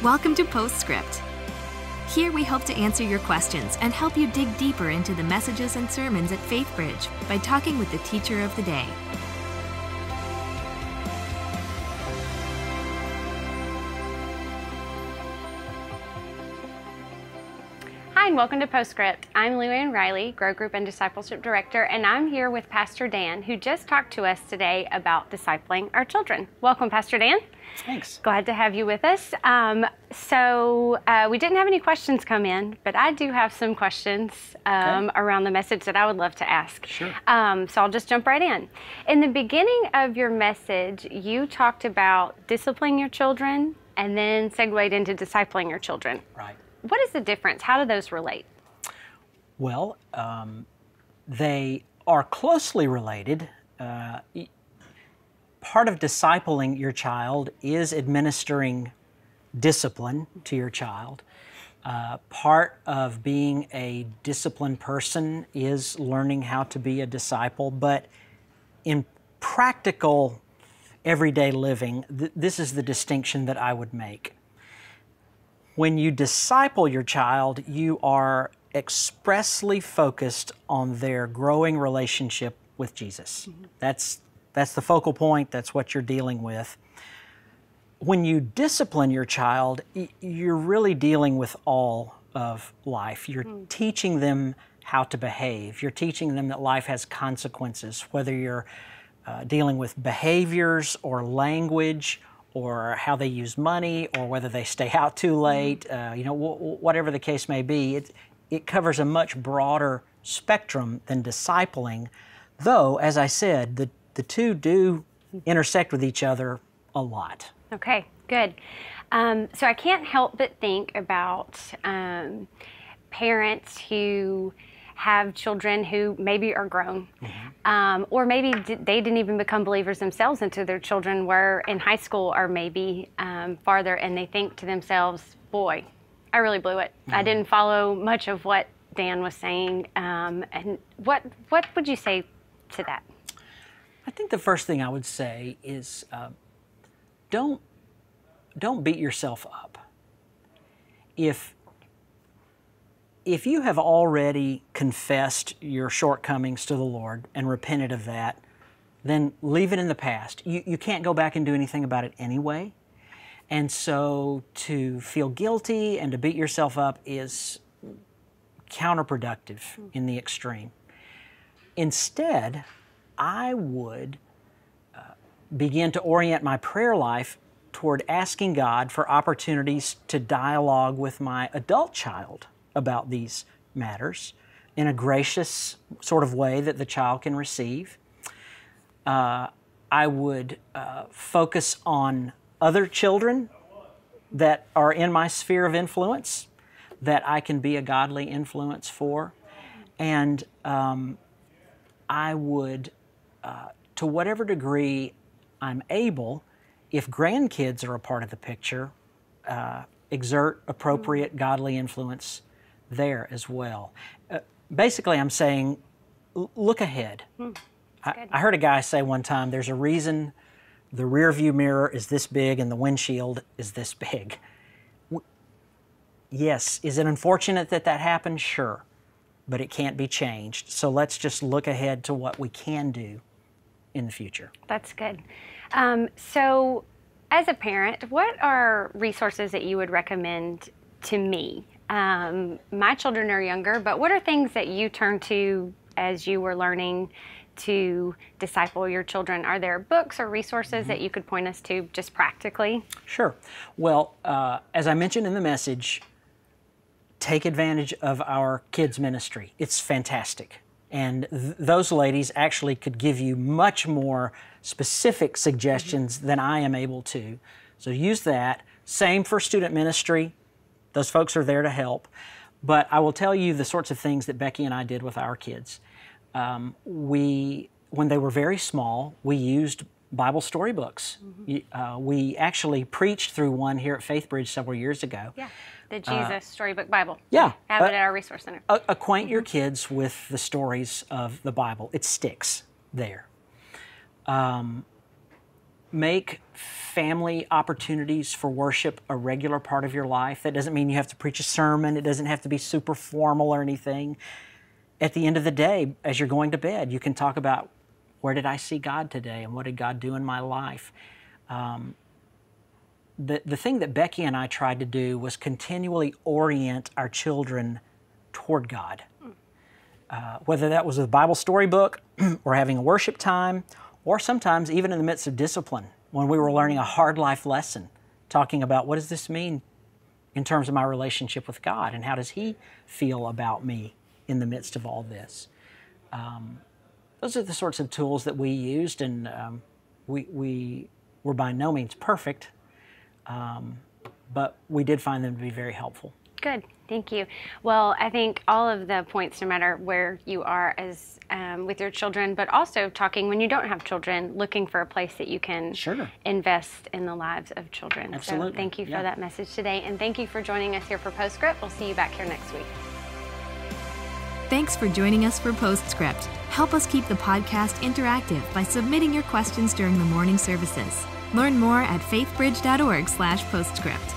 Welcome to Postscript. Here we hope to answer your questions and help you dig deeper into the messages and sermons at FaithBridge by talking with the teacher of the day. And welcome to Postscript. I'm Luann Riley, Grow Group and Discipleship Director, and I'm here with Pastor Dan, who just talked to us today about discipling our children. Welcome, Pastor Dan. Thanks. Glad to have you with us. Um, so, uh, we didn't have any questions come in, but I do have some questions um, Okay. around the message that I would love to ask. Sure. Um, so, I'll just jump right in. In the beginning of your message, you talked about disciplining your children and then segued into discipling your children. Right. What is the difference? How do those relate? Well, um, they are closely related. Uh, part of discipling your child is administering discipline to your child. Uh, part of being a disciplined person is learning how to be a disciple, but in practical everyday living, th- this is the distinction that I would make. When you disciple your child, you are expressly focused on their growing relationship with Jesus. That's that's the focal point, that's what you're dealing with. When you discipline your child, you're really dealing with all of life. You're teaching them how to behave. You're teaching them that life has consequences, whether you're uh, dealing with behaviors or language or how they use money or whether they stay out too late, uh, you know, wh- whatever the case may be, it, it covers a much broader spectrum than discipling. Though, as I said, the, the two do intersect with each other a lot. Okay, good. Um, so I can't help but think about um, parents who have children who maybe are grown, um, or maybe d- they didn't even become believers themselves until their children were in high school or maybe um, farther, and they think to themselves, "Boy, I really blew it. I didn't follow much of what Dan was saying." Um, and what what would you say to that? I think the first thing I would say is uh, don't don't beat yourself up. If if you have already confessed your shortcomings to the Lord and repented of that, then leave it in the past. You, you can't go back and do anything about it anyway. And so to feel guilty and to beat yourself up is counterproductive in the extreme. Instead, I would uh, begin to orient my prayer life toward asking God for opportunities to dialogue with my adult child about these matters in a gracious sort of way that the child can receive. Uh, I would uh, focus on other children that are in my sphere of influence that I can be a godly influence for. And um, I would, uh, to whatever degree I'm able, if grandkids are a part of the picture, uh, exert appropriate godly influence there as well. Uh, basically, I'm saying look ahead. I, I heard a guy say one time there's a reason the rear view mirror is this big and the windshield is this big. W- Yes, is it unfortunate that that happened? Sure but it can't be changed. So let's just look ahead to what we can do in the future. That's good. Um, so, as a parent, what are resources that you would recommend to me? Um, my children are younger, but what are things that you turn to as you were learning to disciple your children? Are there books or resources that you could point us to just practically? Sure. Well, uh, as I mentioned in the message, take advantage of our kids' ministry. It's fantastic. And th- those ladies actually could give you much more specific suggestions than I am able to. So use that. Same for student ministry. Those folks are there to help. But I will tell you the sorts of things that Becky and I did with our kids. Um, we, when they were very small, we used Bible storybooks. Y- Uh, we actually preached through one here at Faithbridge several years ago. Yeah, the Jesus Storybook Bible. Yeah. have Uh, it at our resource center. Acquaint your kids with the stories of the Bible. It sticks there. Um, make family opportunities for worship a regular part of your life. That doesn't mean you have to preach a sermon, it doesn't have to be super formal or anything. At the end of the day, as you're going to bed, you can talk about where did I see God today and what did God do in my life. Um, the, the thing that Becky and I tried to do was continually orient our children toward God. Uh, whether that was a Bible storybook or having a worship time, or sometimes even in the midst of discipline when we were learning a hard life lesson, talking about what does this mean in terms of my relationship with God and how does He feel about me in the midst of all this. Um, those are the sorts of tools that we used, and um, we, we were by no means perfect, um, but we did find them to be very helpful. Good, thank you. Well, I think all of the points, no matter where you are as um, with your children, but also talking when you don't have children, looking for a place that you can Sure. invest in the lives of children. Absolutely, So thank you for yeah. that message today, and thank you for joining us here for Postscript. We'll see you back here next week. Thanks for joining us for Postscript. Help us keep the podcast interactive by submitting your questions during the morning services. Learn more at faithbridge.org/postscript.